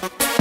Bye.